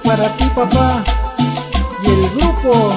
para ti papá. Y el grupo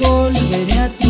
volveré a ti.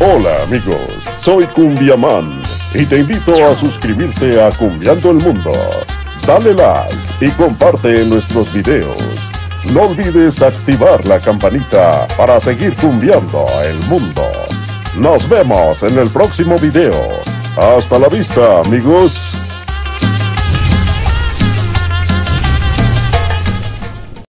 Hola amigos, soy Cumbiaman y te invito a suscribirte a Cumbiando el Mundo. Dale like y comparte nuestros videos. No olvides activar la campanita para seguir cumbiando el mundo. Nos vemos en el próximo video. Hasta la vista amigos.